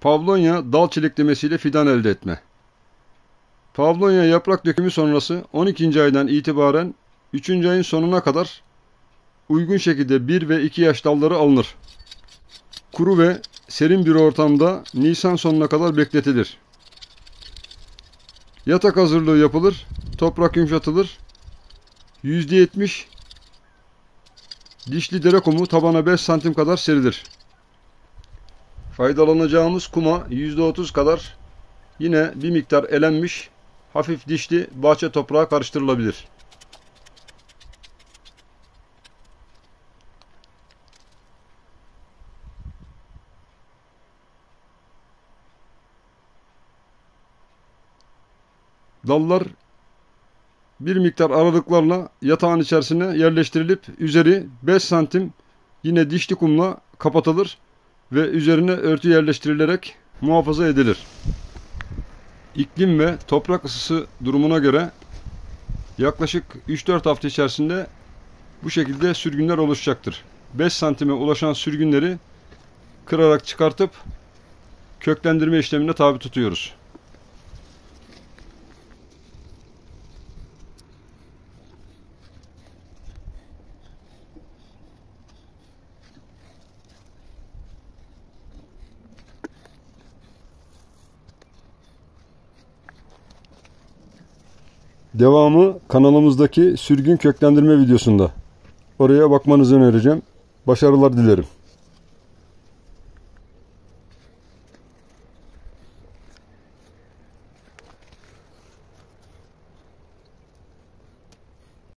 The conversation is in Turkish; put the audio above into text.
Pavlonya dal çeliklemesiyle fidan elde etme. Pavlonya yaprak dökümü sonrası 12. aydan itibaren 3. ayın sonuna kadar uygun şekilde 1 ve 2 yaş dalları alınır. Kuru ve serin bir ortamda Nisan sonuna kadar bekletilir. Yatak hazırlığı yapılır, toprak yumuşatılır. %70 dişli dere kumu tabana 5 santim kadar serilir. Faydalanacağımız kuma %30 kadar yine bir miktar elenmiş hafif dişli bahçe toprağı karıştırılabilir. Dallar bir miktar aralıklarla yatağın içerisine yerleştirilip üzeri 5 santim yine dişli kumla kapatılır ve üzerine örtü yerleştirilerek muhafaza edilir. İklim ve toprak ısısı durumuna göre yaklaşık 3-4 hafta içerisinde bu şekilde sürgünler oluşacaktır. 5 santime ulaşan sürgünleri kırarak çıkartıp köklendirme işlemine tabi tutuyoruz. Devamı kanalımızdaki sürgün köklendirme videosunda. Oraya bakmanızı önereceğim. Başarılar dilerim.